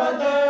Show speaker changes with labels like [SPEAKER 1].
[SPEAKER 1] mother.